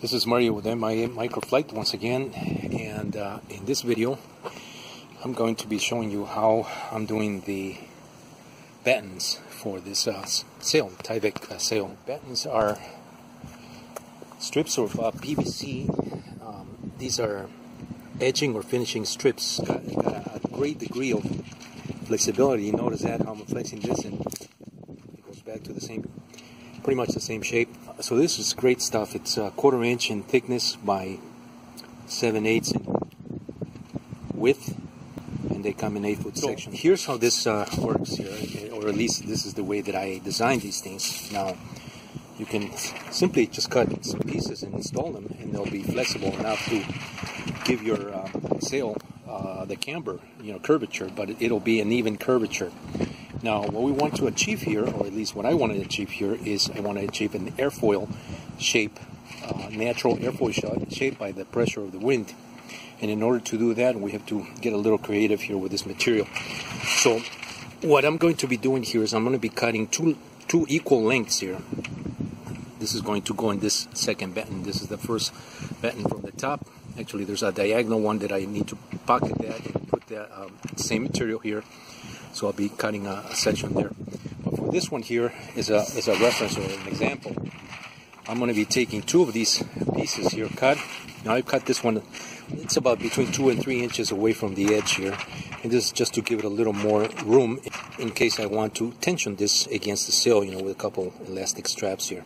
This is Mario with MIA Microflight once again, and uh, in this video, I'm going to be showing you how I'm doing the battens for this uh, sail, Tyvek uh, sail. Battens are strips of uh, PVC. Um, these are edging or finishing strips. Got, got a great degree of flexibility. You notice that how I'm flexing this, and it goes back to the same, pretty much the same shape so this is great stuff. It's a quarter inch in thickness by seven eighths in width, and they come in eight foot sections. Here's how this uh, works here, or at least this is the way that I designed these things. Now, you can simply just cut some pieces and install them, and they'll be flexible enough to give your uh, sail uh, the camber, you know, curvature, but it'll be an even curvature. Now, what we want to achieve here, or at least what I want to achieve here, is I want to achieve an airfoil shape, uh, natural airfoil shape by the pressure of the wind. And in order to do that, we have to get a little creative here with this material. So, what I'm going to be doing here is I'm going to be cutting two two equal lengths here. This is going to go in this second batten. This is the first batten from the top. Actually, there's a diagonal one that I need to pocket that and put that um, same material here so I'll be cutting a, a section there. But for this one here is a, is a reference or an example. I'm going to be taking two of these pieces here cut. Now I've cut this one, it's about between two and three inches away from the edge here. And this is just to give it a little more room in case I want to tension this against the sail, you know, with a couple elastic straps here.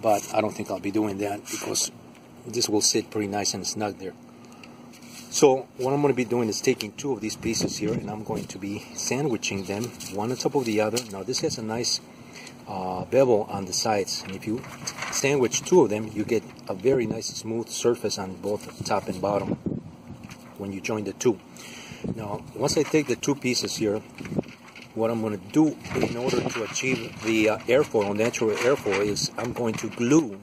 But I don't think I'll be doing that because this will sit pretty nice and snug there. So what I'm going to be doing is taking two of these pieces here and I'm going to be sandwiching them one on top of the other. Now this has a nice uh, bevel on the sides and if you sandwich two of them you get a very nice smooth surface on both top and bottom when you join the two. Now once I take the two pieces here what I'm going to do in order to achieve the uh, airfoil, natural airfoil is I'm going to glue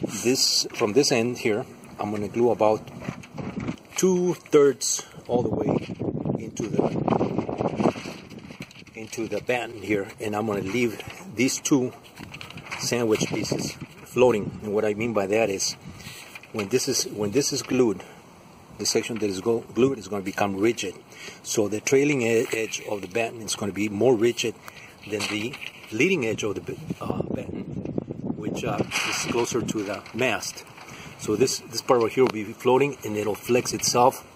this from this end here I'm going to glue about two thirds all the way into the into the batten here and I'm going to leave these two sandwich pieces floating. And what I mean by that is when this is when this is glued the section that is glued is going to become rigid. So the trailing edge of the batten is going to be more rigid than the leading edge of the uh, batten which uh, is closer to the mast so this, this part right here will be floating and it'll flex itself.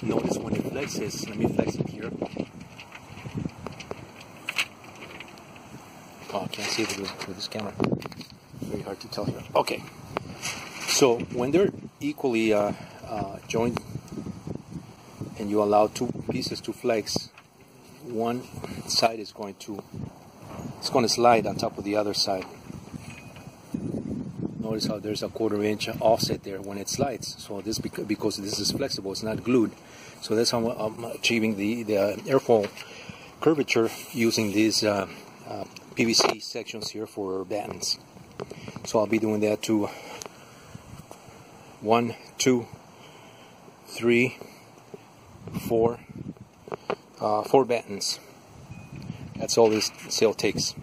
Notice when it flexes, let me flex it here. Oh, I can't see it with this camera. Very hard to tell here. Okay. So when they're equally uh, uh, joined and you allow two pieces to flex, one side is going to it's going to slide on top of the other side. Notice how there's a quarter inch offset there when it slides. So this because this is flexible, it's not glued. So that's how I'm achieving the, the airfoil curvature using these uh, uh, PVC sections here for battens. So I'll be doing that to one, two, three, four, uh, four battens. That's all this sail takes.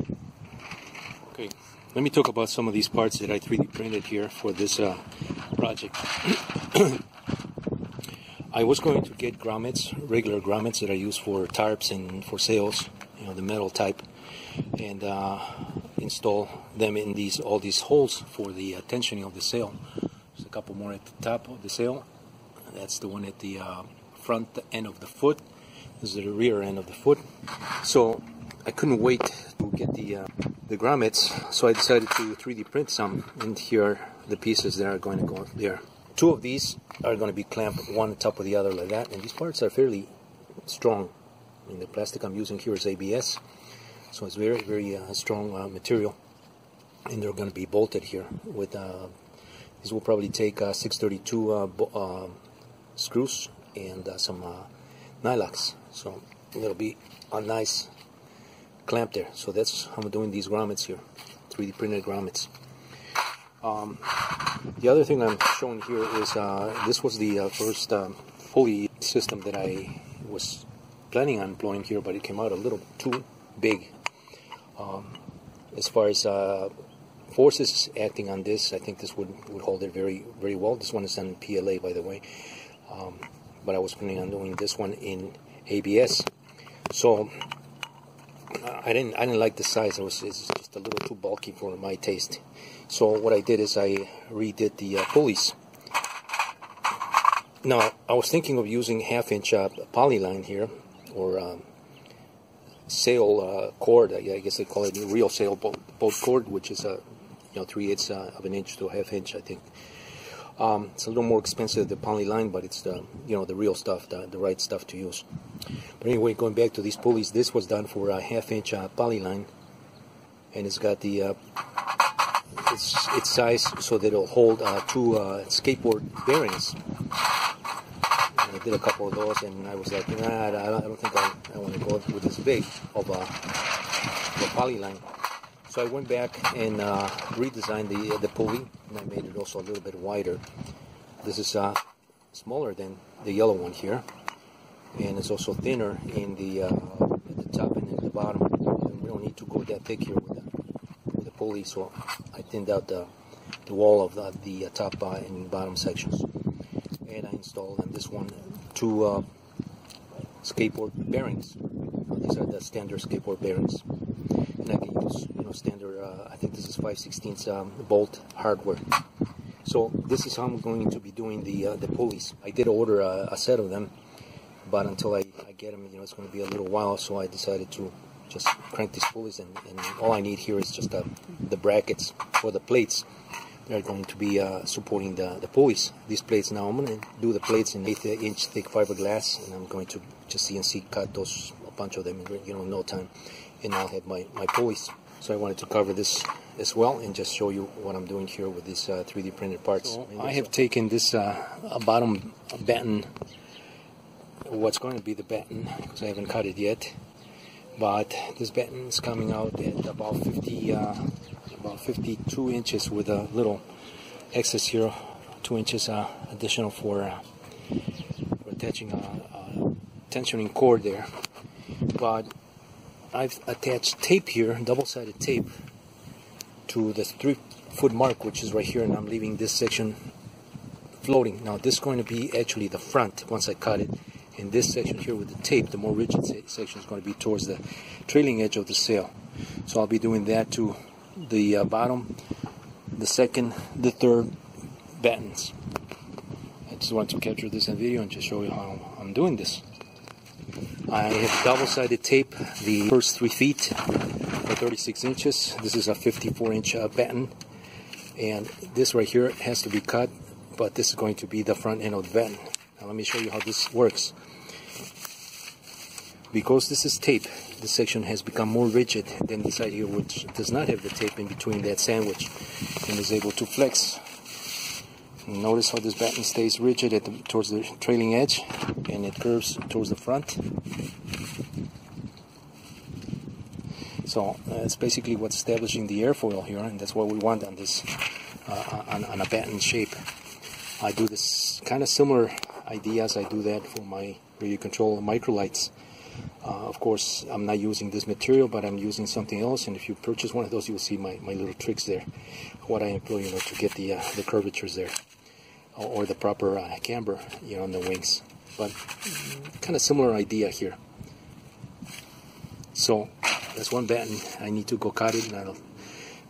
Let me talk about some of these parts that I 3D printed here for this uh, project. I was going to get grommets, regular grommets that I use for tarps and for sails, you know, the metal type, and uh, install them in these all these holes for the uh, tensioning of the sail. There's a couple more at the top of the sail. That's the one at the uh, front end of the foot. This is the rear end of the foot. So I couldn't wait to get the uh, the grommets, so I decided to 3D print some, and here are the pieces that are going to go there. Two of these are going to be clamped one on top of the other like that, and these parts are fairly strong. I mean, the plastic I'm using here is ABS, so it's very, very uh, strong uh, material, and they're going to be bolted here with. Uh, these will probably take uh, 632 uh, screws and some nylox, so it'll be a nice clamp there. So that's how I'm doing these grommets here, 3D printed grommets. Um, the other thing I'm showing here is uh, this was the uh, first um, pulley system that I was planning on employing here, but it came out a little too big um, as far as uh, forces acting on this, I think this would, would hold it very very well. This one is done PLA, by the way, um, but I was planning on doing this one in ABS. So I didn't I didn't like the size. It was just a little too bulky for my taste. So what I did is I redid the uh, pulleys. Now I was thinking of using half inch uh, polyline here, or um, sail uh, cord. I guess they call it real sail boat, boat cord, which is a you know three eighths uh, of an inch to a half inch, I think. Um, it's a little more expensive than polyline, but it's the you know the real stuff, the, the right stuff to use. But anyway, going back to these pulleys, this was done for a half inch uh, polyline, and it's got the uh, its its size so that it'll hold uh, two uh, skateboard bearings. And I did a couple of those, and I was like, nah, I don't think I, I want to go with this big of a, of a polyline. So I went back and uh, redesigned the the pulley, and I made it also a little bit wider. This is uh, smaller than the yellow one here, and it's also thinner in the uh, at the top and in the bottom. And we don't need to go that thick here with the, with the pulley, so I thinned out the the wall of the, the top uh, and bottom sections, and I installed on this one two uh, skateboard bearings. These are the standard skateboard bearings and I can use you know standard. Uh, I think this is 5 16 um, bolt hardware. So this is how I'm going to be doing the uh, the pulleys. I did order a, a, set of them, but until I, I get them, you know, it's going to be a little while. So I decided to just crank these pulleys, and, and all I need here is just uh, the brackets for the plates. They're going to be uh, supporting the, the pulleys. These plates now, I'm going to do the plates in 8 inch thick fiberglass, and I'm going to just CNC cut those a bunch of them in you know no time and I'll have my, my pulleys. So I wanted to cover this as well and just show you what I'm doing here with these uh, 3D printed parts. So I have taken this uh, bottom batten, what's going to be the batten, because I haven't cut it yet, but this batten is coming out at about 50, uh, about 52 inches with a little excess here, two inches uh, additional for, uh, for attaching a, a tensioning cord there. But I've attached tape here, double-sided tape, to the three foot mark, which is right here, and I'm leaving this section floating. Now this is going to be actually the front once I cut it, and this section here with the tape, the more rigid section is going to be towards the trailing edge of the sail. So I'll be doing that to the uh, bottom, the second, the third battens. I just want to capture this in video and just show you how I'm doing this. I have double-sided tape the first three feet for 36 inches. This is a 54 inch uh, batten and this right here has to be cut but this is going to be the front end of the batten. Now let me show you how this works. Because this is tape, the section has become more rigid than the side here which does not have the tape in between that sandwich and is able to flex Notice how this batten stays rigid at the, towards the trailing edge and it curves towards the front. So uh, it's basically what's establishing the airfoil here and that's what we want on this, uh, on, on, a batten shape. I do this kind of similar ideas. I do that for my radio control microlights. Uh, of course, I'm not using this material, but I'm using something else. And if you purchase one of those, you'll see my, my little tricks there, what I employ you know, to get the uh, the curvatures there or the proper uh, camber, you know, on the wings. But kind of similar idea here. So that's one batten. I need to go cut it and I'll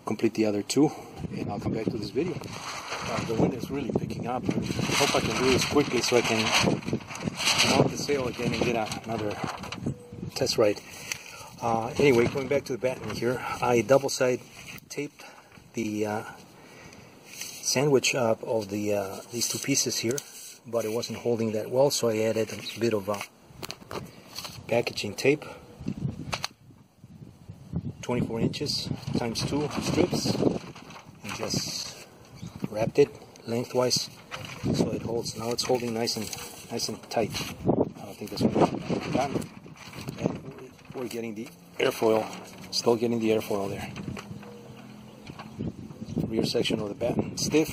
complete the other two and I'll come back to this video. Uh, the wind is really picking up. I hope I can do this quickly so I can mount the sail again and get another test ride. Uh, anyway, going back to the batten here, I double side taped the uh, sandwich up of the uh, these two pieces here, but it wasn't holding that well, so I added a bit of uh, packaging tape, 24 inches times two strips, and just wrapped it lengthwise so it holds. Now it's holding nice and nice and tight. I don't think this one done. We're getting the airfoil, still getting the airfoil there. Rear section of the batten stiff,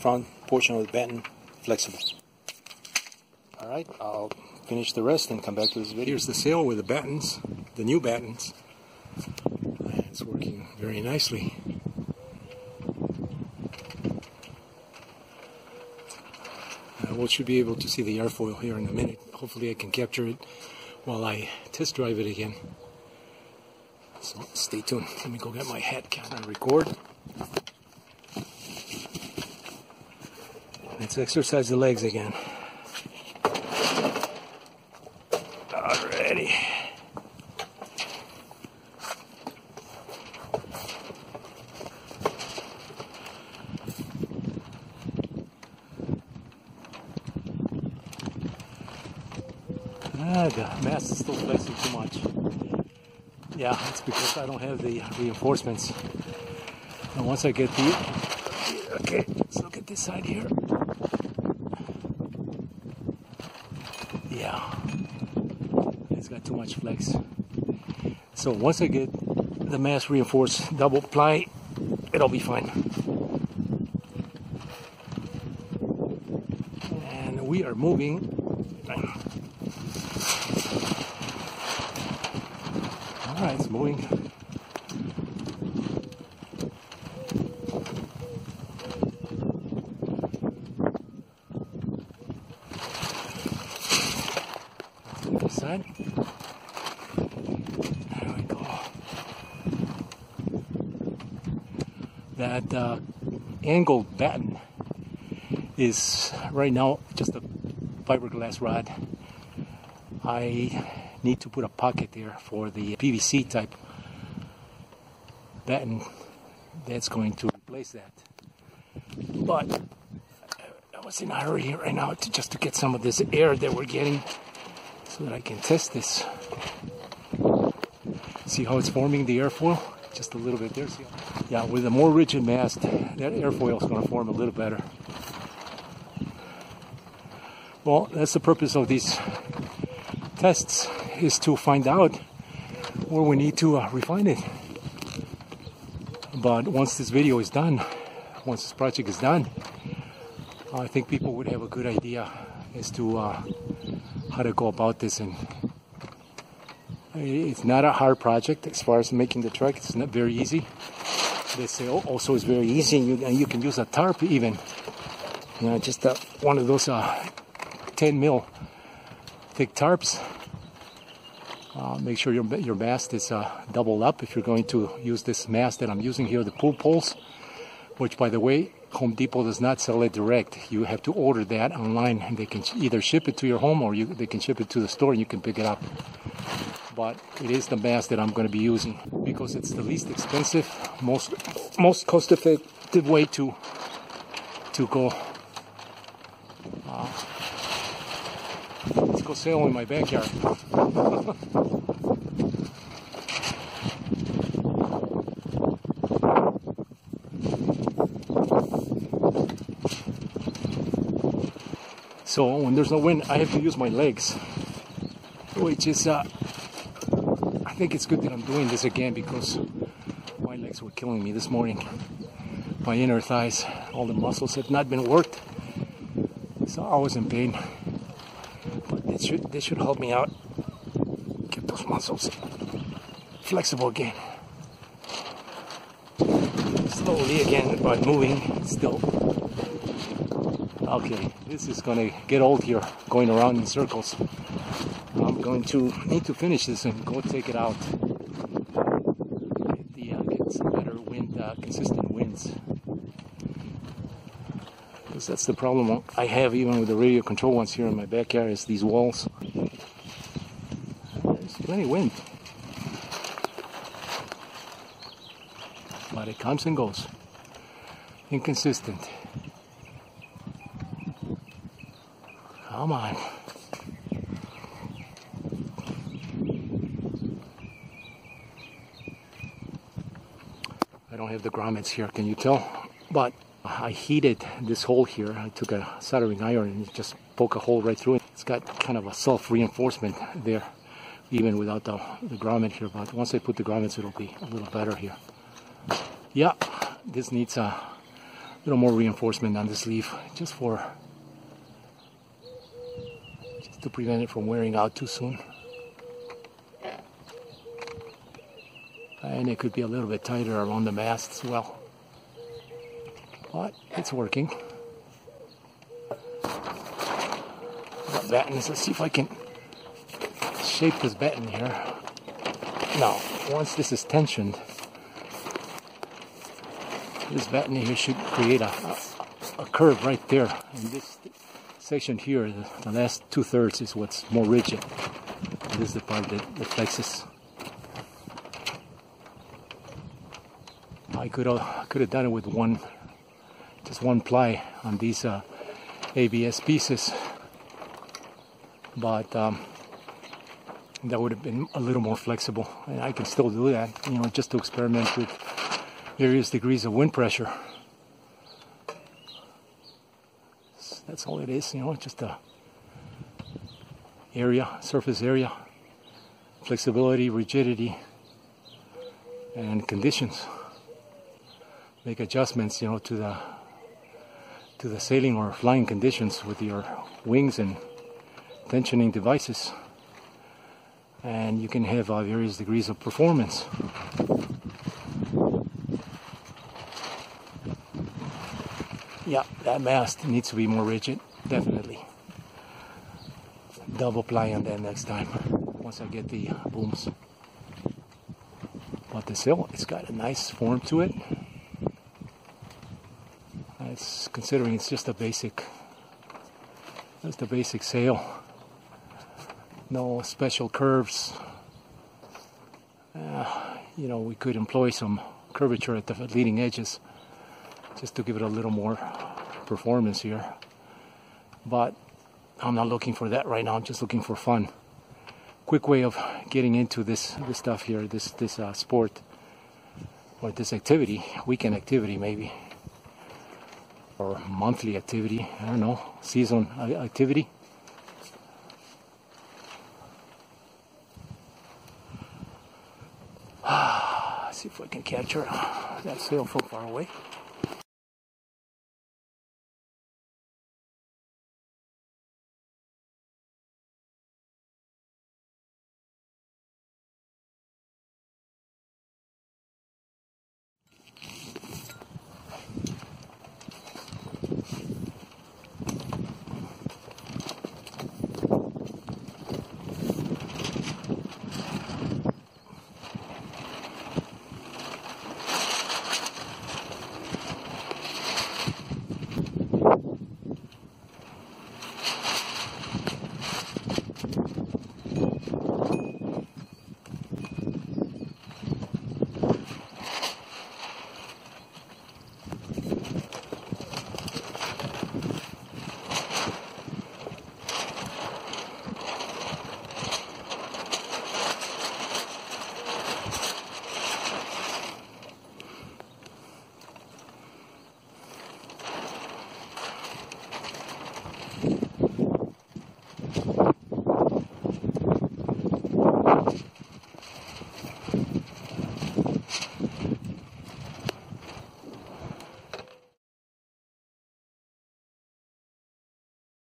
front portion of the batten flexible. Alright, I'll finish the rest and come back to this video. Here's the sail with the battens, the new battens. It's working very nicely. Uh, we will should be able to see the airfoil here in a minute. Hopefully I can capture it while I test drive it again. So stay tuned. Let me go get my hat cam and record. Let's exercise the legs again. The mast is still flexing too much. Yeah, it's because I don't have the reinforcements. And once I get the... Okay, let's look at this side here. Yeah, it's got too much flex. So once I get the mast reinforced double ply, it'll be fine. And we are moving This side. There we go. That uh, angled batten is right now just a fiberglass rod. I need to put a pocket there for the PVC type batten that's going to replace that. But I was in a hurry right now to just to get some of this air that we're getting so that I can test this. See how it's forming the airfoil? Just a little bit there. See? Yeah, with a more rigid mast, that airfoil is going to form a little better. Well, that's the purpose of these tests is to find out where we need to uh, refine it. But once this video is done, once this project is done, I think people would have a good idea as to uh, how to go about this. And it's not a hard project as far as making the truck. It's not very easy. They say also it's very easy, and you, and you can use a tarp even. You know, just uh, one of those uh, 10 mil thick tarps uh, make sure your, your mast is uh, doubled up if you're going to use this mast that I'm using here, the pool poles, which by the way, Home Depot does not sell it direct. You have to order that online and they can either ship it to your home or you, they can ship it to the store and you can pick it up. But it is the mast that I'm going to be using because it's the least expensive, most most cost effective way to to go. Sail in my backyard. so when there's no wind, I have to use my legs, which is, uh, I think it's good that I'm doing this again because my legs were killing me this morning. My inner thighs, all the muscles had not been worked, so I was in pain. Should, this should help me out Get those muscles flexible again. Slowly again, but moving still. Okay, this is gonna get old here, going around in circles. I'm going to need to finish this and go take it out. Get, the, uh, get some better wind, uh, consistent winds. Because that's the problem I have even with the radio control ones here in my backyard is these walls There's plenty wind. But it comes and goes. Inconsistent. Come on. I don't have the grommets here, can you tell? But I heated this hole here. I took a soldering iron and just poke a hole right through it. It's got kind of a self reinforcement there even without the, the grommet here. But once I put the grommets, it'll be a little better here. Yeah, this needs a little more reinforcement on this leaf, just for just to prevent it from wearing out too soon. And it could be a little bit tighter around the mast as well. But it's working. battens. Let's see if I can shape this batten here. Now, once this is tensioned, this batten here should create a, a, a curve right there. And this section here, the, the last two thirds is what's more rigid. This is the part that, that flexes. I could have could have done it with one, just one ply on these uh, ABS pieces, but um, that would have been a little more flexible. And I can still do that, you know, just to experiment with various degrees of wind pressure. That's all it is, you know, just a area, surface area, flexibility, rigidity, and conditions. Make adjustments, you know, to the to the sailing or flying conditions with your wings and tensioning devices and you can have uh, various degrees of performance. Yeah, that mast needs to be more rigid, definitely. Double ply on that next time, once I get the booms. But the sail, it's got a nice form to it. It's considering it's just a basic, just a basic sail no special curves. Uh, you know, we could employ some curvature at the leading edges just to give it a little more performance here. But I'm not looking for that right now. I'm just looking for fun. Quick way of getting into this this stuff here, this this uh, sport or this activity, weekend activity maybe, or monthly activity. I don't know, season activity. see if I can catch her. That sail from far away.